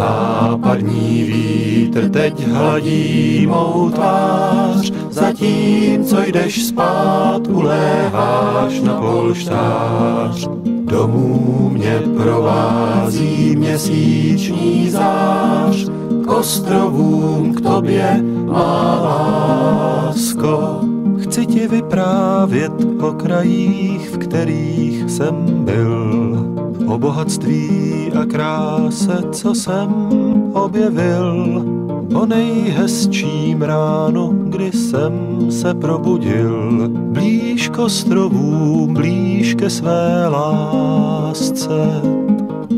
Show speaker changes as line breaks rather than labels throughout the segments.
Západní vítr teď hladí mou tvář, zatímco jdeš spát, uléháš na polštář. Domů mě provází měsíční zář, k ostrovům k tobě, má lásko. Chci ti vyprávět o krajích, v kterých jsem byl, o bohatství a kráse, co jsem objevil, o nejhezčím ránu, kdy jsem se probudil, blíž k ostrovům, blíž ke své lásce.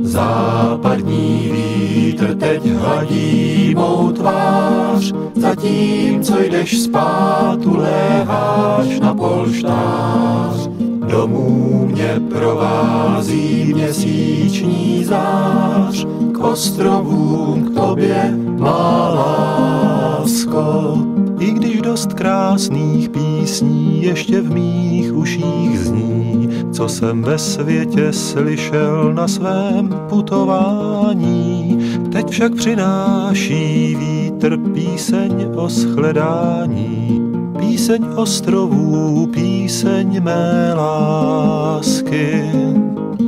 Západní vítr teď hladí mou tvář, zatímco jdeš spát, uléháš na polštář. Domů mě provází měsíční zář, k ostrovům k tobě, má lásko. I když dost krásných písní ještě v mých uších zní, co jsem ve světě slyšel na svém putování. Teď však přináší vítr píseň o shledání, píseň ostrovů, píseň mé lásky.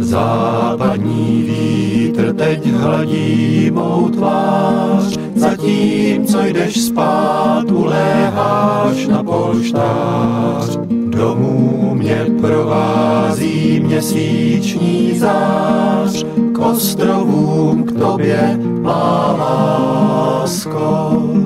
Západní vítr teď hladí mou tvář, zatímco jdeš spát, uléháš na polštář. Domů mě provází měsíční zář, k ostrovům k tobě, má lásko.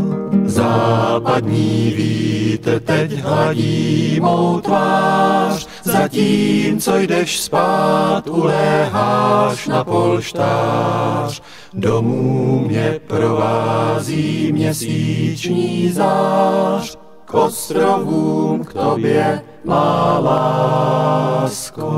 Západní vítr teď hladí mou tvář, zatímco jdeš spát, uléháš na polštář. Domů mě provází měsíční zář, k ostrovům k tobě, má lásko.